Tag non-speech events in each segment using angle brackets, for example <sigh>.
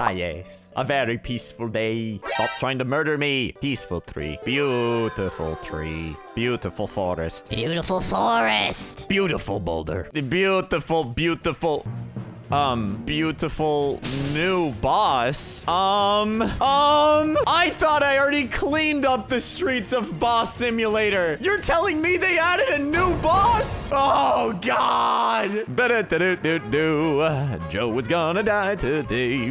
Ah, yes. A very peaceful day. Stop trying to murder me. Peaceful tree. Beautiful tree. Beautiful forest. Beautiful forest. Beautiful boulder. The beautiful, beautiful um, beautiful new boss. Um, um, I thought I already cleaned up the streets of Boss Simulator. You're telling me they added a new boss? Oh, God. Ba-da-da-do-do-do. Joe is gonna die today.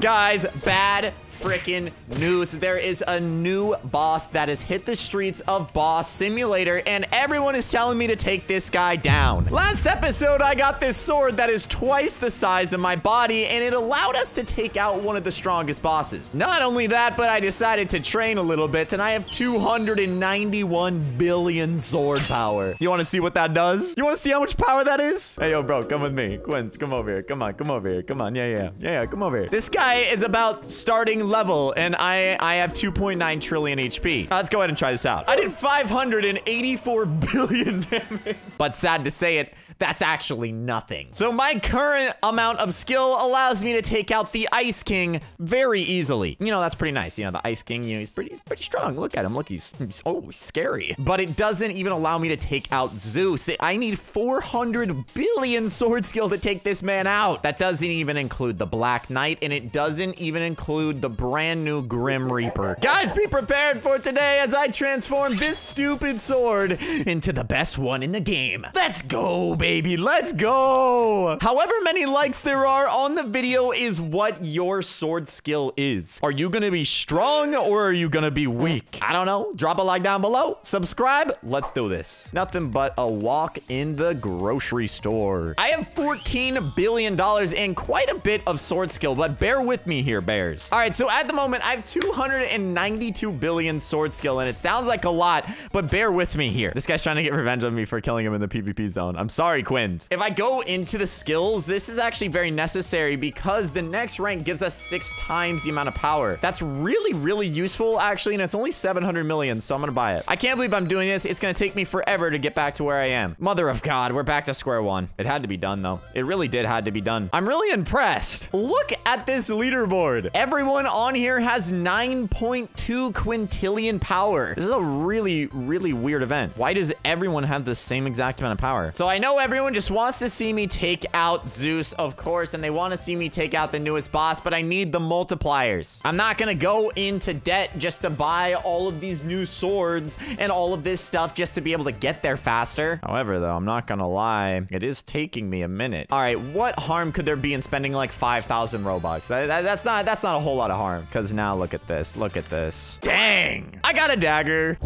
Guys, bad freaking news. There is a new boss that has hit the streets of Boss Simulator, and everyone is telling me to take this guy down. Last episode, I got this sword that is twice the size of my body, and it allowed us to take out one of the strongest bosses. Not only that, but I decided to train a little bit, and I have 291 billion sword power. You want to see what that does? You want to see how much power that is? Hey, yo, bro, come with me. Quince, come over here. Come on, come over here. Come on. Yeah, yeah. Yeah, yeah, come over here. This guy is about starting level, and I, I have 2.9 trillion HP. let's go ahead and try this out. I did 584 <laughs> billion damage. But sad to say it, that's actually nothing. So my current amount of skill allows me to take out the Ice King very easily. You know, that's pretty nice. You know, the Ice King, you know, he's pretty, he's pretty strong. Look at him. Look, he's, he's oh, he's scary. But it doesn't even allow me to take out Zeus. I need 400 billion sword skill to take this man out. That doesn't even include the Black Knight, and it doesn't even include the brand new Grim Reaper. Guys, be prepared for today as I transform this stupid sword into the best one in the game. Let's go, baby baby. Let's go. However many likes there are on the video is what your sword skill is. Are you going to be strong or are you going to be weak? I don't know. Drop a like down below. Subscribe. Let's do this. Nothing but a walk in the grocery store. I have $14 billion and quite a bit of sword skill, but bear with me here, bears. All right, so at the moment, I have 292 billion sword skill, and it sounds like a lot, but bear with me here. This guy's trying to get revenge on me for killing him in the PvP zone. I'm sorry, Quins. If I go into the skills, this is actually very necessary because the next rank gives us six times the amount of power. That's really, really useful, actually, and it's only 700 million, so I'm gonna buy it. I can't believe I'm doing this. It's gonna take me forever to get back to where I am. Mother of God, we're back to square one. It had to be done, though. It really did had to be done. I'm really impressed. Look at this leaderboard. Everyone on here has 9.2 quintillion power. This is a really, really weird event. Why does everyone have the same exact amount of power? So I know everyone just wants to see me take out Zeus, of course, and they want to see me take out the newest boss, but I need the multipliers. I'm not going to go into debt just to buy all of these new swords and all of this stuff just to be able to get there faster. However, though, I'm not going to lie. It is taking me a minute. All right, what harm could there be in spending like 5,000 Robux? That, that, that's not that's not a whole lot of harm because now look at this. Look at this. Dang. I got a dagger.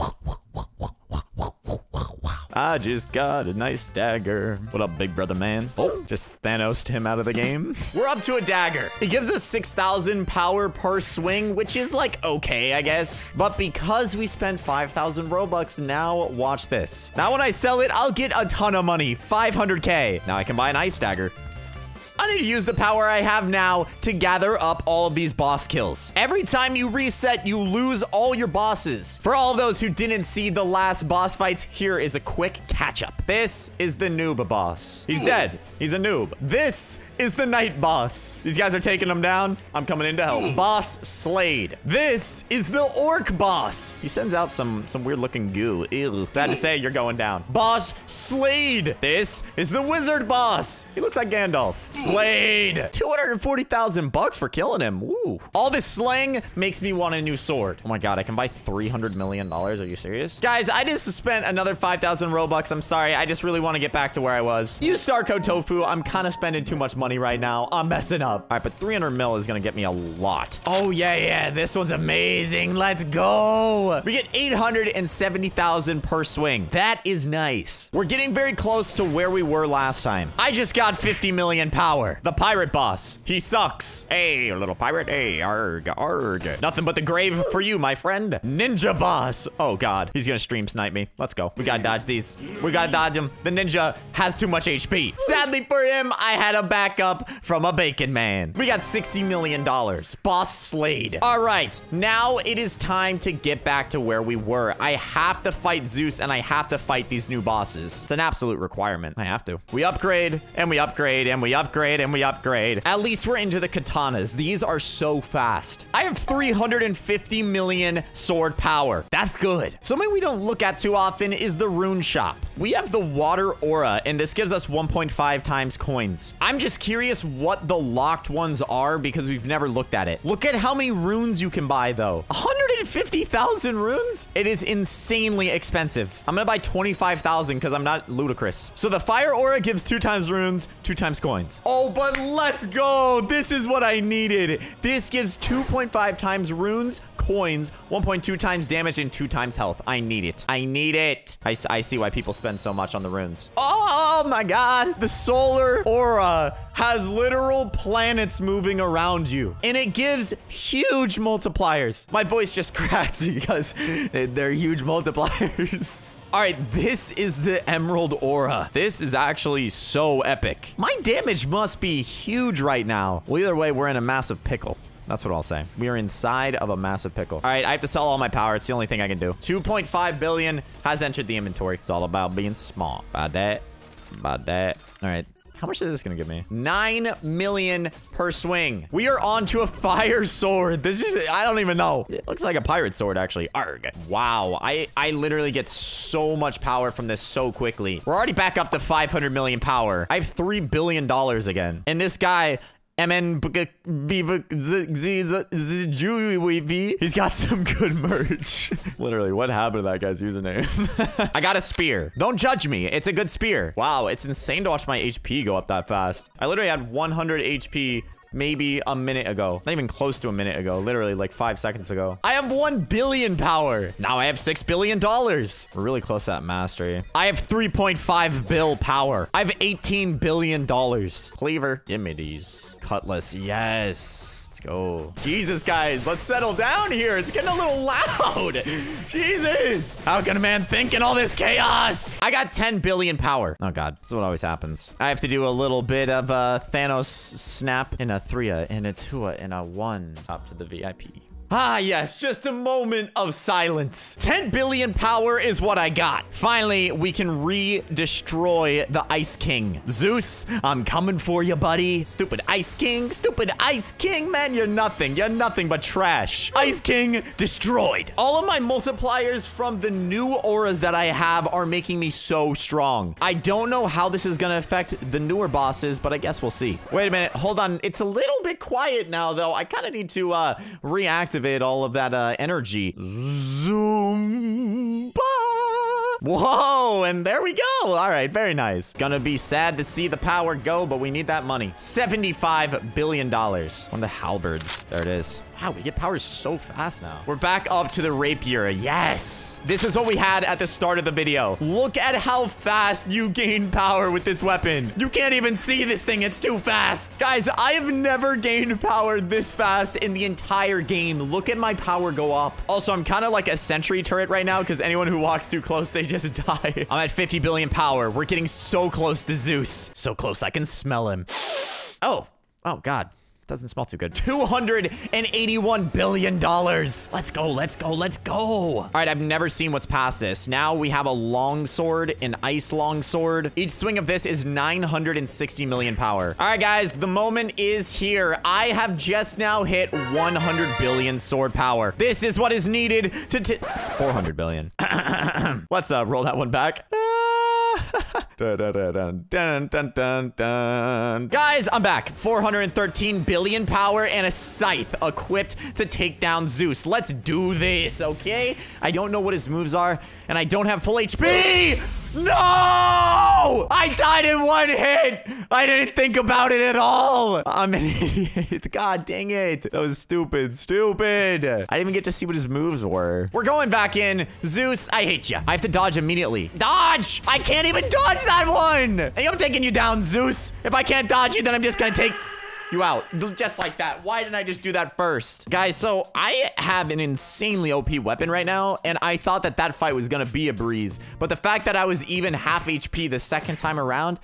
I just got a nice dagger. What up, big brother man? Oh, just Thanos him out of the game. <laughs> We're up to a dagger. It gives us 6,000 power per swing, which is like okay, I guess. But because we spent 5,000 Robux, now watch this. Now when I sell it, I'll get a ton of money, 500K. Now I can buy an ice dagger. I need to use the power I have now to gather up all of these boss kills. Every time you reset, you lose all your bosses. For all those who didn't see the last boss fights, here is a quick catch-up. This is the noob boss. He's dead. He's a noob. This is the knight boss. These guys are taking him down. I'm coming in to help. Boss Slade. This is the orc boss. He sends out some, some weird looking goo. Ew. Sad to say, you're going down. Boss Slade. This is the wizard boss. He looks like Gandalf. Slade. 240,000 bucks for killing him. Woo. All this slang makes me want a new sword. Oh my God, I can buy $300 million. Are you serious? Guys, I just spent another 5,000 Robux. I'm sorry. I just really want to get back to where I was. Use star code TOFUU. I'm kind of spending too much money money right now. I'm messing up. All right, but 300 mil is going to get me a lot. Oh, yeah, yeah. This one's amazing. Let's go. We get 870,000 per swing. That is nice. We're getting very close to where we were last time. I just got 50 million power. The pirate boss. He sucks. Hey, little pirate. Hey, arg, arg. Nothing but the grave for you, my friend. Ninja boss. Oh, God. He's to stream snipe me. Let's go. We got to dodge these. We got to dodge him. The ninja has too much HP. Sadly for him, I had a backup from a bacon man. We got $60 million. Boss Slade. All right, now it is time to get back to where we were. I have to fight Zeus and I have to fight these new bosses. It's an absolute requirement. I have to. We upgrade and we upgrade and we upgrade upgrade and we upgrade. At least we're into the katanas. These are so fast. I have 350 million sword power. That's good. Something we don't look at too often is the rune shop. We have the water aura, and this gives us 1.5 times coins. I'm just curious what the locked ones are because we've never looked at it. Look at how many runes you can buy, though. 150,000 runes? It is insanely expensive. I'm gonna buy 25,000 because I'm not ludicrous. So the fire aura gives two times runes, two times coins. Oh, but let's go. This is what I needed. This gives 2.5 times runes, coins, 1.2 times damage, and 2 times health. I need it. I need it. I, I see why people spend so much on the runes. Oh my god. The solar aura has literal planets moving around you. And it gives huge multipliers. My voice just <laughs> cracked because they're huge <laughs> multipliers. All right, this is the Emerald Aura. This is actually so epic. My damage must be huge right now. Well, either way, we're in a massive pickle. That's what I'll say. We are inside of a massive pickle. All right, I have to sell all my power. It's the only thing I can do. 2.5 billion has entered the inventory. It's all about being smart. About that. About that. All right. How much is this gonna give me? Nine million per swing. We are on to a <laughs> fire sword. This is, I don't even know. It looks like a pirate sword, actually. Arg. Wow. I, I literally get so much power from this so quickly. We're already back up to 500 million power. I have $3 billion again. And this guy MN He's got some good merch. <laughs> Literally, what happened to that guy's username? <laughs> I got a spear. Don't judge me. It's a good spear. Wow, it's insane to watch my HP go up that fast. I literally had 100 HP maybe a minute ago. Not even close to a minute ago. Literally like five seconds ago. I have 1 billion power. Now I have $6 billion. We're really close to that mastery. I have 3.5 bill power. I have $18 billion. Cleaver. Give me these. Cutlass. Yes. Let's go. Jesus, guys. Let's settle down here. It's getting a little loud. Jesus. How can a man think in all this chaos? I got 10 billion power. Oh, God. This is what always happens. I have to do a little bit of a Thanos snap in a three, a in a two, a in a 1. Up to the VIP. Ah, yes, just a moment of silence. 10 billion power is what I got. Finally, we can re-destroy the Ice King. Zeus, I'm coming for you, buddy. Stupid Ice King, stupid Ice King, man, you're nothing. You're nothing but trash. Ice King destroyed. All of my multipliers from the new auras that I have are making me so strong. I don't know how this is gonna affect the newer bosses, but I guess we'll see. Wait a minute, hold on. It's a little bit quiet now, though. I kind of need to uh, reactivate activate all of that uh, energy. Zoom. Whoa, and there we go. All right, very nice. Gonna be sad to see the power go, but we need that money. $75 billion. One of the halberds. There it is. Wow, we get power so fast now. We're back up to the rapier. Yes. This is what we had at the start of the video. Look at how fast you gain power with this weapon. You can't even see this thing. It's too fast. Guys, I have never gained power this fast in the entire game. Look at my power go up. Also, I'm kind of like a sentry turret right now because anyone who walks too close, they just <laughs> die. I'm at 50 billion power. We're getting so close to Zeus. So close, I can smell him. Oh. Oh, God. Doesn't smell too good. <laughs> $281 billion. Let's go, let's go, let's go. All right, I've never seen what's past this. Now we have a long sword, an ice long sword. Each swing of this is 960 million power. All right, guys, the moment is here. I have just now hit 100 billion sword power. This is what is needed to 400 billion. <clears throat> Let's uh, roll that one back. <laughs> Guys, I'm back. 413 billion power and a scythe equipped to take down Zeus. Let's do this, okay? I don't know what his moves are, and I don't have full HP. No! I died in one hit! I didn't think about it at all! I'm an <laughs> idiot. God dang it. That was stupid. Stupid. I didn't even get to see what his moves were. We're going back in. Zeus, I hate you. I have to dodge immediately. Dodge! I can't even dodge that one! Hey, I'm taking you down, Zeus. If I can't dodge you, then I'm just gonna take you out just like that. Why didn't I just do that first? Guys, so I have an insanely OP weapon right now, and I thought that that fight was to be a breeze. But the fact that I was even half HP the second time around,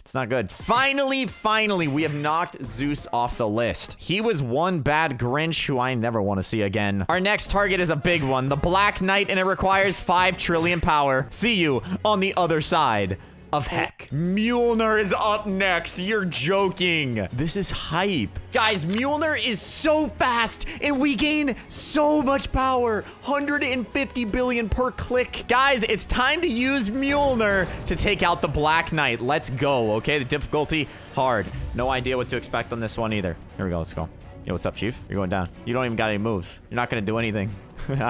it's not good. Finally, finally, we have knocked Zeus off the list. He was one bad Grinch who I never want to see again. Our next target is a big one, the Black Knight, and it requires 5 trillion power. See you on the other side of heck. Mjolnir is up next. You're joking. This is hype. Guys, Mjolnir is so fast and we gain so much power. 150 billion per click. Guys, it's time to use Mjolnir to take out the Black Knight. Let's go, okay? The difficulty, hard. No idea what to expect on this one either. Here we go, let's go. Yo, what's up, Chief? You're going down. You don't even got any moves. You're not gonna do anything. <laughs> what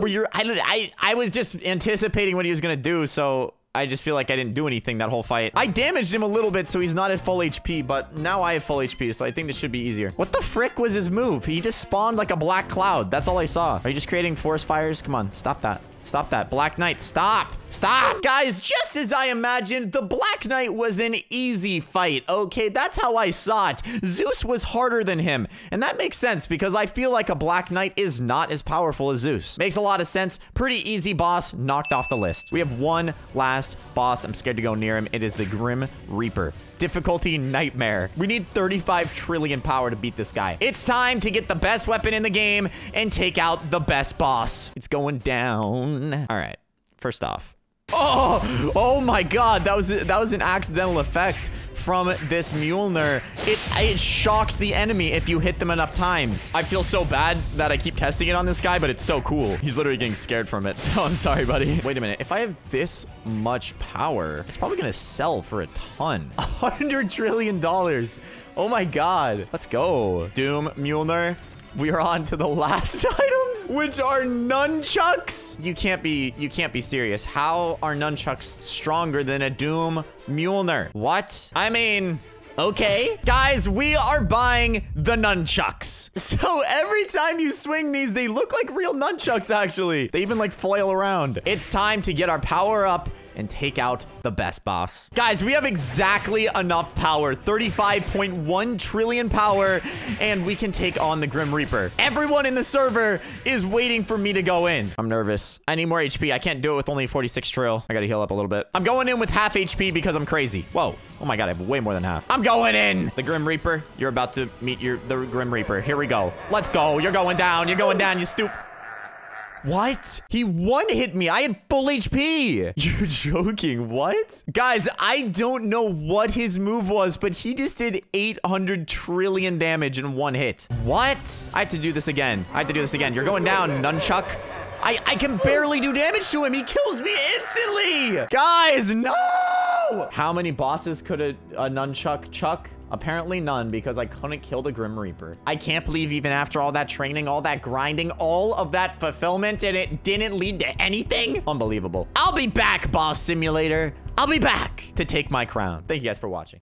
were your? I, I I was just anticipating what he was gonna do, so I just feel like I didn't do anything that whole fight. I damaged him a little bit, so he's not at full HP, but now I have full HP, so I think this should be easier. What the frick was his move? He just spawned like a black cloud. That's all I saw. Are you just creating forest fires? Come on, stop that. Stop that. Black Knight, stop. Stop. Guys, just as I imagined, the Black Knight was an easy fight, okay? That's how I saw it. Zeus was harder than him, and that makes sense because I feel like a Black Knight is not as powerful as Zeus. Makes a lot of sense. Pretty easy boss, knocked off the list. We have one last boss. I'm scared to go near him. It is the Grim Reaper. Difficulty Nightmare. We need 35 trillion power to beat this guy. It's time to get the best weapon in the game and take out the best boss. It's going down. All right, first off. <laughs> Oh, oh my god, that was that was an accidental effect from this Mjolnir. It it shocks the enemy if you hit them enough times. I feel so bad that I keep testing it on this guy, but it's so cool. He's literally getting scared from it, <laughs> so I'm sorry, buddy. Wait a minute, if I have this much power, it's probably gonna sell for a ton. <laughs> A hundred trillion dollars. Oh my god. Let's go. Doom Mjolnir. We are on to the last items, which are nunchucks. You can't be, you can't be serious. How are nunchucks stronger than a Doom Mjolnir? What? I mean, Okay. Guys, we are buying the nunchucks. So every time you swing these, they look like real nunchucks, actually. They even like flail around. It's time to get our power up and take out the best boss. Guys, we have exactly enough power. 35.1 trillion power, and we can take on the Grim Reaper. Everyone in the server is waiting for me to go in. I'm nervous. I need more HP. I can't do it with only 46 trill. I gotta heal up a little bit. I'm going in with half HP because I'm crazy. Whoa. Oh my god, I have way more than half. I'm going in! The Grim Reaper, you're about to meet your the Grim Reaper. Here we go. Let's go. You're going down. You're going down, you stoop. What? He one hit me. I had full HP. <laughs> You're joking. What? Guys, I don't know what his move was, but he just did 800 trillion damage in one hit. What? I have to do this again. I have to do this again. You're going down, Nunchuck. I, I can barely do damage to him. He kills me instantly. Guys, no! How many bosses could a, a nunchuck chuck? Apparently none because I couldn't kill the Grim Reaper. I can't believe even after all that training, all that grinding, all of that fulfillment, and it didn't lead to anything? Unbelievable. I'll be back, Boss Simulator. I'll be back to take my crown. Thank you guys for watching.